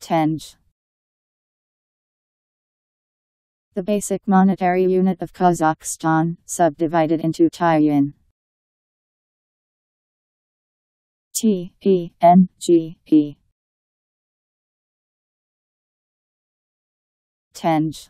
Tenge. The basic monetary unit of Kazakhstan, subdivided into tayyin. T E N G E. Tenge.